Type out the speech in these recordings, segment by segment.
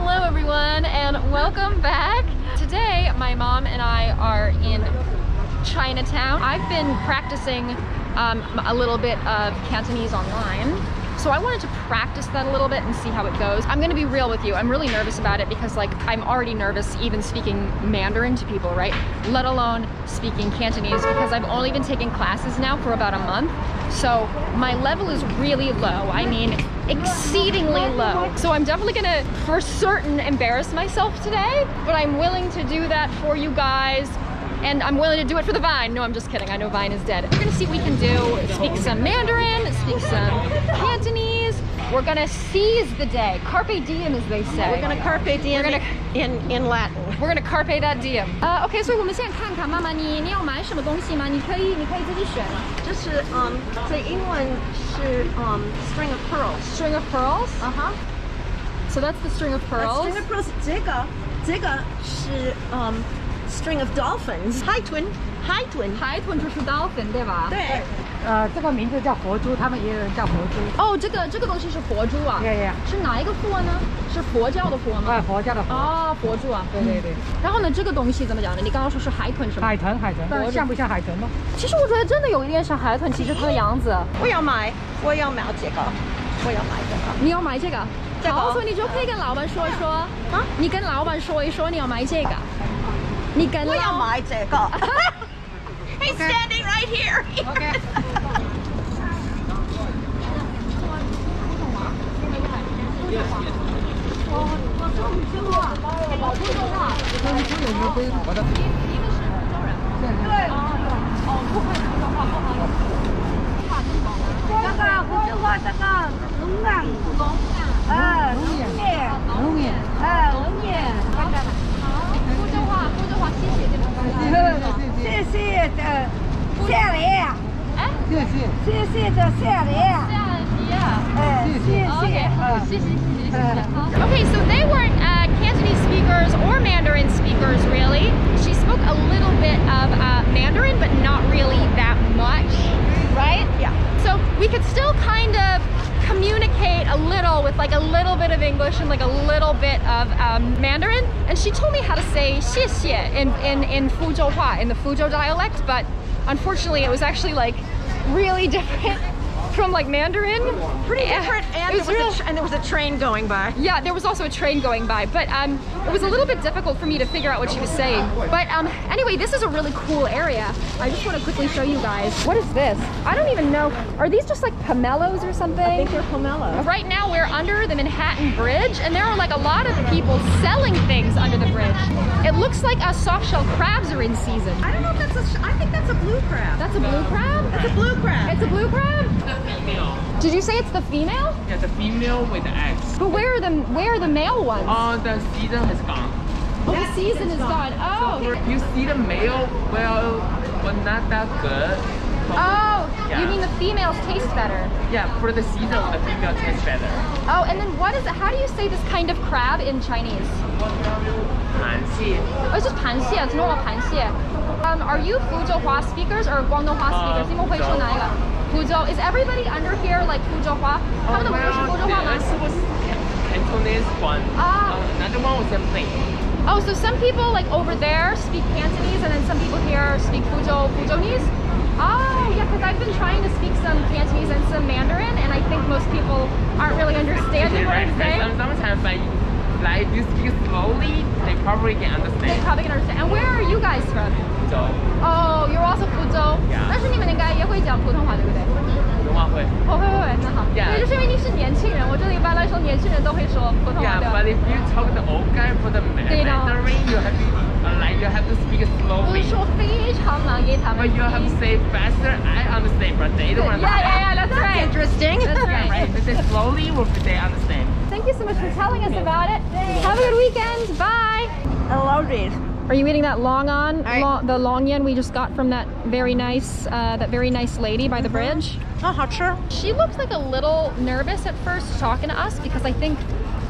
Hello everyone and welcome back. Today my mom and I are in Chinatown. I've been practicing um, a little bit of Cantonese online. So I wanted to practice that a little bit and see how it goes. I'm gonna be real with you. I'm really nervous about it because like I'm already nervous even speaking Mandarin to people, right? Let alone speaking Cantonese because I've only been taking classes now for about a month. So my level is really low. I mean, exceedingly low. So I'm definitely gonna, for certain, embarrass myself today, but I'm willing to do that for you guys and I'm willing to do it for the Vine. No, I'm just kidding. I know Vine is dead. We're gonna see what we can do. Speak some Mandarin, speak some Cantonese. We're gonna seize the day. Carpe diem, as they say. We're gonna carpe diem We're gonna- in in Latin. We're gonna carpe that diem. 呃、o k 所以我们现在看看，妈妈，你你要买什么东西吗？你可以，你可以自己选。这是嗯，在英文是嗯 string of pearls。 String of pearls. 啊哈 So that's the string of pearls. string of pearls 这个这个是嗯 String of dolphins。海豚，海豚。海豚就是 dolphin，对吧？。对，呃，这个名字叫佛珠，他们也有人叫佛珠。哦，这个这个东西是佛珠啊。对呀是哪一个佛呢？是佛教的佛吗？哎，佛教的佛。哦，佛珠啊。对对对，然后呢，这个东西怎么讲呢？你刚刚说是海豚是吗？海豚海豚，像不像海豚吗？其实我觉得真的有一点像海豚，其实它的样子。我要买，我要买这个，我要买这个。你要买这个？这个好，所以你就可以跟老板说一说啊你跟老板说一说你要买这个。你我要买这个。He's standing right here. 眼 谢谢这个。谢谢的夏莲，哎，谢谢。谢谢的夏莲，这样子呀。哎，谢 Okay. 谢，啊，谢谢谢谢谢谢。Okay, so they weren't uh, Cantonese speakers or Mandarin speakers, really. She spoke a little bit of uh, Mandarin, but not really that much, right? Yeah. So we could still kind of communicate a little with like a little bit of English and like a little bit of um, Mandarin. And she told me how to say 谢谢 in in in Fuzhouhua, in the Fuzhou dialect, but unfortunately it was actually like really different from like Mandarin. Pretty different, and it was there real. was a, and there was a train going by. Yeah, there was also a train going by, but um, it was a little bit difficult for me to figure out what she was saying. But um, anyway, this is a really cool area. I just want to quickly show you guys. What is this? I don't even know. Are these just like pomelos or something? I think they're pomelo. Right now we're under the Manhattan Bridge and there are like a lot of people selling things under the bridge. It looks like uh, soft shell crabs are in season. I don't know if that's a. I think that's a blue crab. That's a blue crab? That's a blue crab. It's a blue crab? The female. Did you say it's the female? Yeah, the female with the eggs. But where are the where are the male ones? Oh, the season has gone. oh, the season is gone. Oh. You see the male, well, but not that good. Oh, you Yeah. mean the females taste better? Yeah, for the season, the female tastes better. Oh, and then what is it? How do you say this kind of crab in Chinese? 韩系 Oh, it's just 螃蟹. It's normal 螃蟹. Um, are you Fuzhouhua speakers or Guangdonghua speakers? 你们会说哪一个 Fuzhou. Is everybody under here like Fuzhouhua? Oh, well, the was Cantonese one. Ah. Uh, another one was Simply. Oh, so some people like over there speak Cantonese and then some people here speak Fuzhou, Fuzhounese? Oh, ah, yeah, because I've been trying to speak some Cantonese and some Mandarin and I think most people aren't really understanding what I'm saying. Sometimes I like if you speak slowly, they probably can They understand. probably can understand. And where are you guys from? So, Oh, you're also Fuzhou. Yeah. 但是你们应该也会讲普通话，对不对？普通话会。哦，会会会，那好。 Yeah. 对，就是因为你是年轻人，我这里一般来说年轻人都会说普通话 Yeah, 对吧 but if you talk the old guy for the Ma- They don't. Mandarin, you have to, uh, like, you have to speak 不 slowly. 是说非常忙给他们 But you have to say faster. I understand, but they don't Yeah, understand. yeah, yeah, that's right. Interesting. That's right. Right? If they say slowly, will they understand? you so much for telling us about it. Have a good weekend. Bye. I loved it. Are you eating that longan, I... long, the long yen we just got from that very nice, uh, that very nice lady by the bridge? Uh-huh, sure. She looked like a little nervous at first talking to us because I think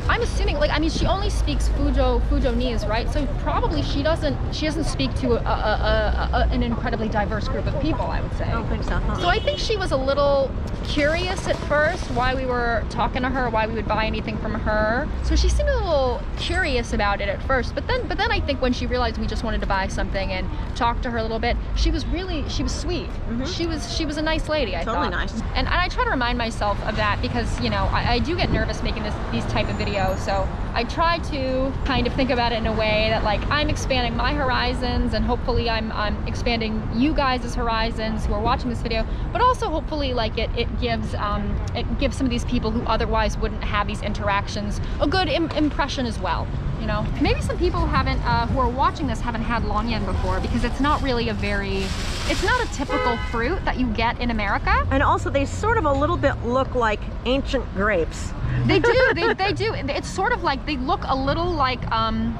I'm assuming, like, I mean, she only speaks Fuzhou Fuzhounese, right? So probably she doesn't she doesn't speak to a, a, a, an incredibly diverse group of people. I would say. I don't think so. Huh? So I think she was a little curious at first why we were talking to her, why we would buy anything from her. So she seemed a little curious about it at first, but then but then I think when she realized we just wanted to buy something and talk to her a little bit, she was really she was sweet. She was she was a nice lady. I Mm-hmm. Totally thought. nice. And, and I try to remind myself of that because you know I, I do get nervous making this these type of videos. So I try to kind of think about it in a way that like I'm expanding my horizons and hopefully I'm I'm expanding you guys' horizons who are watching this video, but also hopefully like it it gives um it gives some of these people who otherwise wouldn't have these interactions a good Im- impression as well. You know, maybe some people who haven't uh, who are watching this haven't had longyan before because it's not really a very it's not a typical fruit that you get in America. And also, they sort of a little bit look like ancient grapes. They do. They, they do. It's sort of like they look a little like um,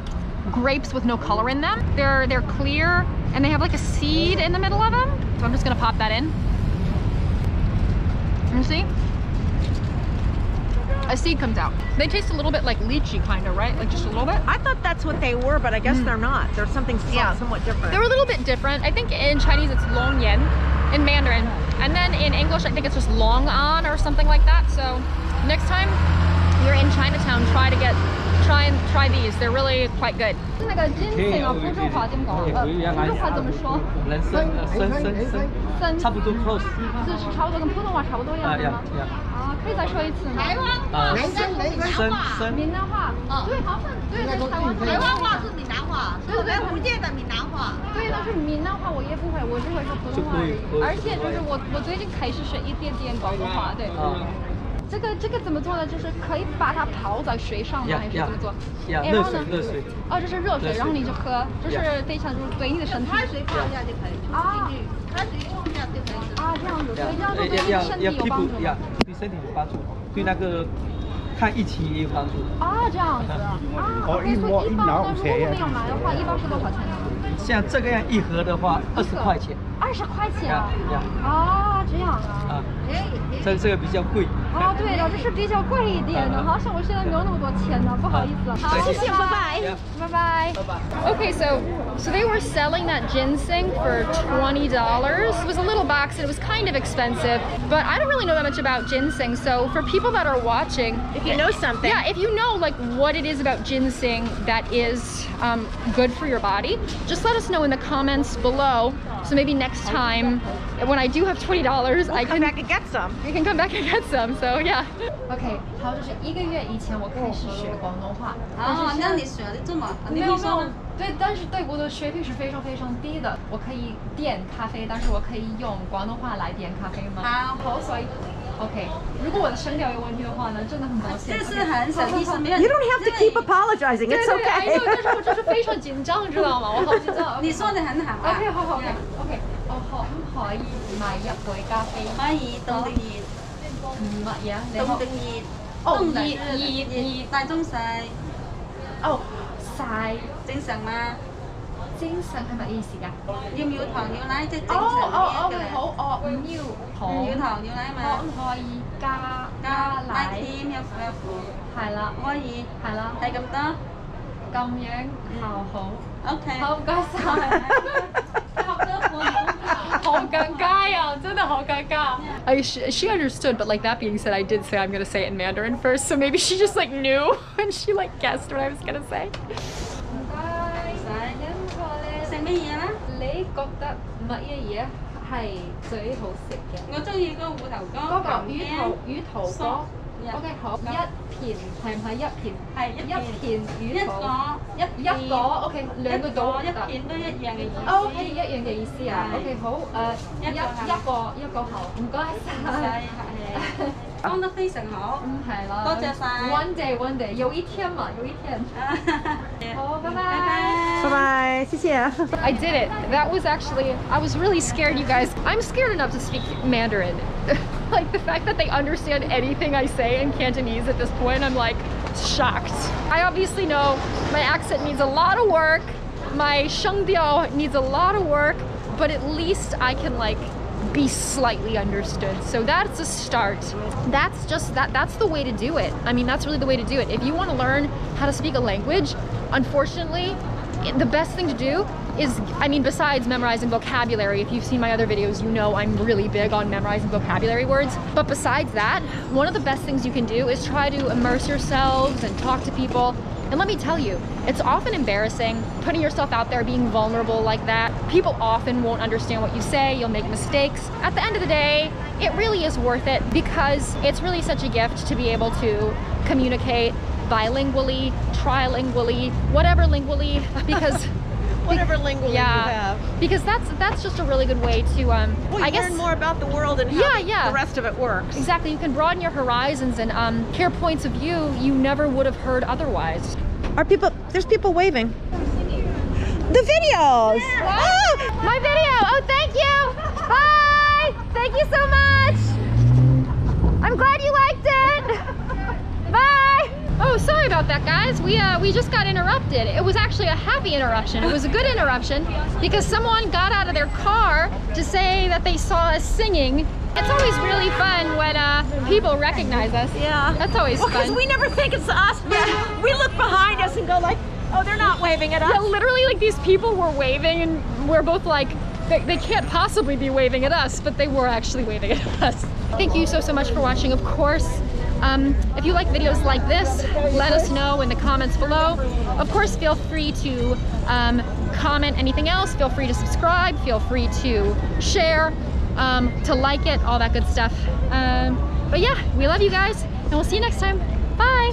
grapes with no color in them. They're they're clear and they have like a seed in the middle of them. So I'm just gonna pop that in. You see? A seed comes out. They taste a little bit like lychee, kind of, right? Like just a little bit. I thought that's what they were, but I guess mm. they're not. They're something so- Yeah. somewhat different. They're a little bit different. I think in Chinese it's long yen, in Mandarin, and then in English I think it's just longan or something like that. So next time you're in Chinatown, try to get try try these. They're really quite good. 那个 ginseng 啊，福州话怎么讲？呃，福州话怎么说？人参呃参参参，参差不多 close 是是差不多跟普通话差不多一样的吗？啊，可以再说一次吗？呃参参闽南话，对，好像对对，台湾台湾话是闽南话，对对对福建的闽南话。对，但是闽南话我也不会，我只会说普通话而已。而且就是我我最近开始学一点点广东话，对。啊这个这个怎么做呢？就是可以把它泡在水上吗？呀还是怎么做？然后呢热水热水哦，这是热水，热水然后你就喝，就是非常就是对你的身体。开水泡一下就可以，啊，开水冲一下就可以。啊，这样子，所以这样对身体有帮助对身体有帮助，对那个看疫情也有帮助。啊，这样子啊。哦一所模一包呢，如果钱我们要买的话，一包是多少钱呢？像这个样一盒的话，二十块钱二十块钱呀啊。呀啊，这样啊。啊，这这个比较贵。哦，对的，这是比较贵一点的，好像我现在没有那么多钱呢，不好意思。好，谢谢拜拜，拜拜。Okay, so so they were selling that ginseng for twenty dollars. It was a little box and it was kind of expensive, but I don't really know that much about ginseng. So for people that are watching, if you know something. yeah, if you know like what it is about ginseng that is um, good for your body, just let us know in the comments below. So maybe next time, when I do have twenty dollars, I come can back and get some. you can come back and get some. So Yeah. OK，好，就是一个月以前我开始学广东话，哦，那你学的这么，你没有？对，但是对我的学费是非常非常低的。我可以点咖啡，但是我可以用广东话来点咖啡吗？好好，所以 OK，如果我的声调有问题的话呢，真的很抱歉。这是很省意思，没有。You don't have to keep apologizing. 对 It's 对对，哎 okay. 呦，但是我就是非常紧张，知道吗？我好紧张。你说的很好啊。OK，好好 OK OK，哦可唔可以買一杯咖啡？可以凍定熱，唔乜嘢啊？你凍定熱。哦凍定熱熱熱大中細，哦晒正常嘛？精神係咪意思㗎？要唔要糖要奶即係正哦常哦啲嘅，OK 好，哦唔要糖，唔要糖要奶嘛可唔？可以加加奶奶？添有有苦，係啦，可以係啦，係咁多。咁樣好好，OK。好唔該晒。好尴尬啊！真的好尴尬。I she, she understood, but like that being said, I did say I'm gonna say it in Mandarin first, so maybe she just like knew and she like guessed what I was gonna say. O K，好，一片係唔係一片？係一片。一果，一一個 O K，兩個果，一片都一樣嘅意思。O K，一樣嘅意思啊。O K，好，誒，一一個一個好，唔該曬。讲得非常好。嗯系啦。多谢晒 One day one day 有一天嘛，有一天。好，拜拜。拜拜。 Bye bye. 谢谢。 I did it. That was actually, I was really scared, you guys. I'm scared enough to speak Mandarin. like the fact that they understand anything I say in Cantonese at this point, I'm like shocked. I obviously know my accent needs a lot of work. My shengdiao needs a lot of work, but at least I can like be slightly understood. So that's a start. That's just that that's the way to do it. I mean, that's really the way to do it. If you want to learn how to speak a language, unfortunately, the best thing to do is I mean besides memorizing vocabulary, if you've seen my other videos, you know I'm really big on memorizing vocabulary words. But besides that, one of the best things you can do is try to immerse yourselves and talk to people and let me tell you, it's often embarrassing putting yourself out there, being vulnerable like that. People often won't understand what you say, you'll make mistakes. At the end of the day, it really is worth it because it's really such a gift to be able to communicate bilingually, trilingually, whatever lingually, because Whatever lingually yeah, you have. because that's that's just a really good way to um, Well, you I guess learn more about the world and how Yeah, yeah. the rest of it works. exactly you can broaden your horizons and um, hear points of view you never would have heard otherwise. Are people? There's people waving. The videos. Oh! My video. Oh, thank you. Bye. Thank you so much. I'm glad you liked it. Oh, sorry about that, guys. We uh, we just got interrupted. It was actually a happy interruption. It was a good interruption because someone got out of their car to say that they saw us singing. It's always really fun when uh, people recognize us. Yeah. That's always fun. Well, because we never think it's us. Yeah. We look behind us and go like, oh, they're not waving at us. Yeah, literally, like these people were waving, and we're both like, they, they can't possibly be waving at us, but they were actually waving at us. Thank you so, so much for watching. Of course, um, if you like videos like this, let us know in the comments below. Of course, feel free to um, comment anything else. Feel free to subscribe. Feel free to share, um, to like it, all that good stuff. Um, but yeah, we love you guys, and we'll see you next time. Bye.